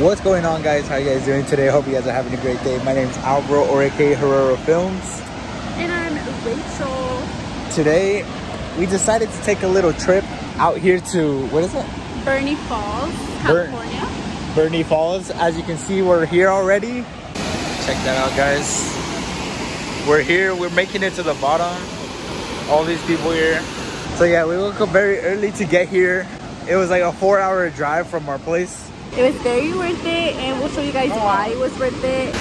What's going on guys? How you guys doing today? Hope you guys are having a great day. My name is Alvaro Oreke Herrera Films. And I'm Rachael. Today we decided to take a little trip out here to what is it? Burney Falls, Ber- California. Burney Falls. As you can see, we're here already. Check that out guys. We're here, we're making it to the bottom. All these people here. So yeah, we woke up very early to get here. It was like a four hour drive from our place. It was very worth it and we'll show you guys why it was worth it.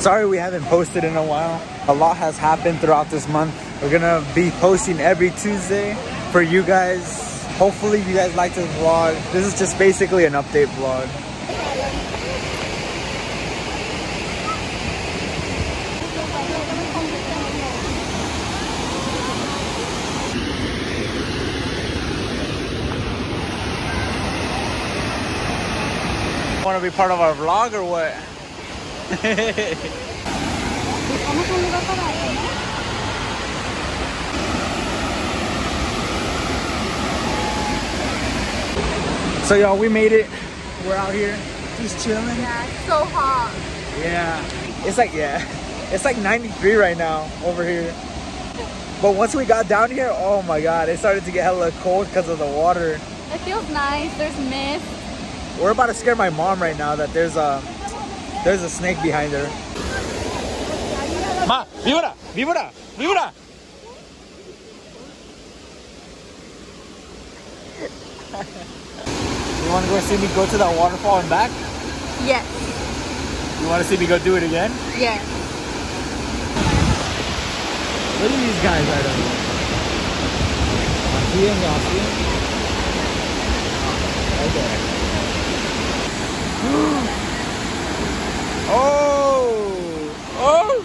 Sorry we haven't posted in a while. A lot has happened throughout this month. We're gonna be posting every Tuesday for you guys. Hopefully you guys like this vlog. This is just basically an update vlog. Want to be part of our vlog or what? So y'all, we made it. We're out here just chilling. Yeah, it's so hot. Yeah. It's like, yeah. It's like 93 right now over here. But once we got down here, oh my god, it started to get hella cold because of the water. It feels nice. There's mist. We're about to scare my mom right now that there's a there's a snake behind her. Ma, víbora, víbora, víbora. you want to go see me go to that waterfall and back? Yes. You want to see me go do it again? Yes. Look at these guys right over there. I see him, y'all see? Right there. oh! Oh!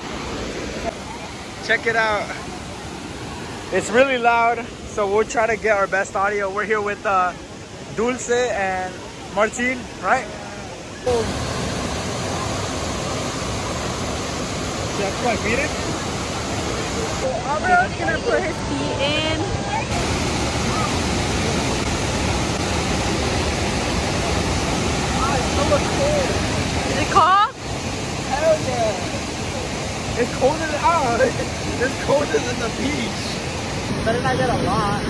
Check it out. It's really loud, so we'll try to get our best audio. We're here with uh, Dulce and Martin, right? Check my feet in. So Alvaro's gonna put his feet in. Oh, it's so cold. Is it cold? Hell yeah! It's colder than out. Ah, it's colder than the beach. Better not get a lot.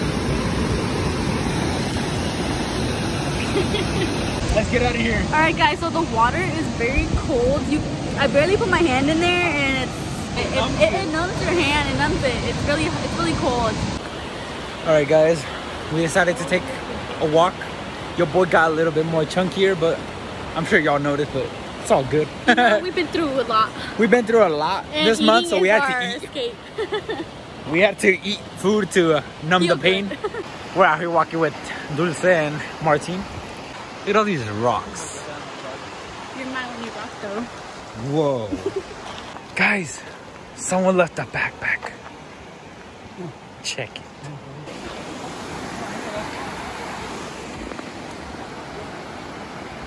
Let's get out of here. Alright guys, so the water is very cold. You I barely put my hand in there and it's it, it, it, it numbs your hand, it numbs it. It's really it's really cold. All right, guys. We decided to take a walk. Your boy got a little bit more chunkier, but I'm sure y'all noticed, but it's all good. You know, we've been through a lot. We've been through a lot And this month, so we had to eat. escape. We had to eat food to uh, numb Feel the pain. We're out here walking with Dulce and Martin. Look at all these rocks. You're my only rock though. Whoa. Guys, someone left a backpack. Check it.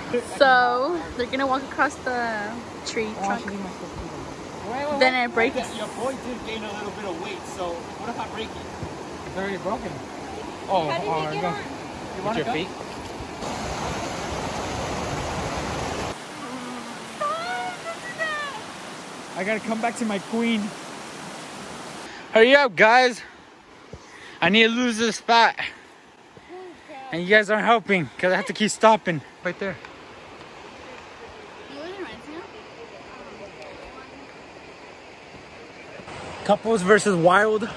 So they're gonna walk across the tree oh, trunk. Then it breaks. Your boy did gain a little bit of weight, so what if I break it? It's already broken. Oh, How did oh, you get no. on? You want your feet? I gotta come back to my queen. Hurry up, guys. I need to lose this fat. And you guys aren't helping because I have to keep stopping. Right there. Couples versus wild.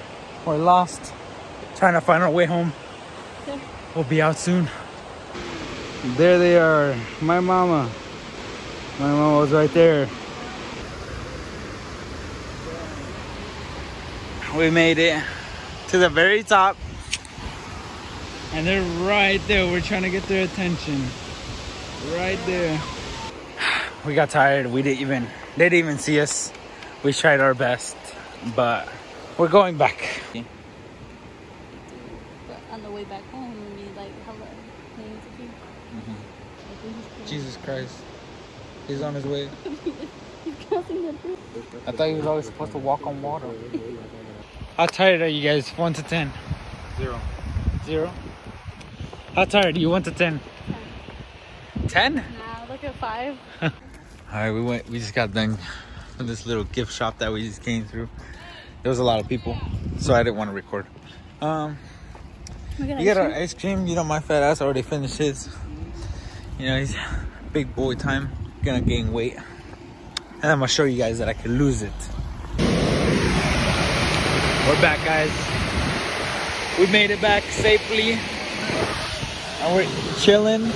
We're lost. Trying to find our way home. We'll be out soon. There they are. My mama. My mama was right there. We made it to the very top. And they're right there. We're trying to get their attention. Right there. We got tired. We didn't even they didn't even see us. We tried our best, but we're going back. On the way back home, we need like hella things to do. Mm-hmm. Jesus Christ. He's on his way. He's crossing the bridge. I thought you was always supposed to walk on water. How tired are you guys? One to ten. Zero. Zero. How tired are you? One to ten. Ten? Nah, look at five. All right, we went. We just got done from this little gift shop that we just came through. There was a lot of people, so I didn't want to record. Um, Look at you got our ice cream. You know, my fat ass already finished his. You know, he's big boy time. Gonna gain weight, and I'm gonna show you guys that I can lose it. We're back, guys. We made it back safely, and we're chilling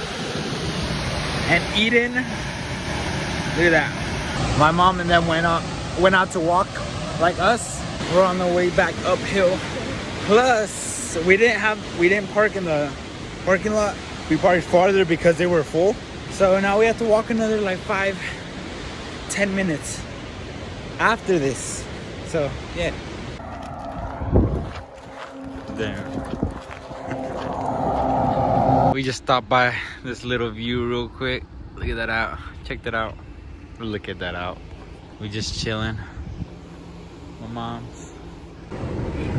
and eating. Look at that. My mom and them went out went out to walk like us. We're on the way back uphill. Plus, we didn't have we didn't park in the parking lot. We parked farther because they were full. So now we have to walk another like five, ten minutes after this. So yeah. There. We just stopped by this little view real quick. Look at that out. Check that out. Look at that out. We just chilling. My mom's.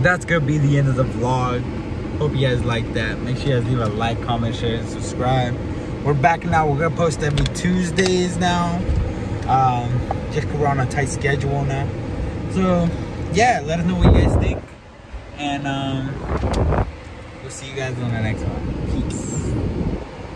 That's gonna be the end of the vlog. Hope you guys like that. Make sure you guys leave a like, comment, share, and subscribe. We're back now. We're gonna post every Tuesdays now. Um, just 'cause we're on a tight schedule now. So yeah, let us know what you guys think. And um, we'll see you guys on the next one.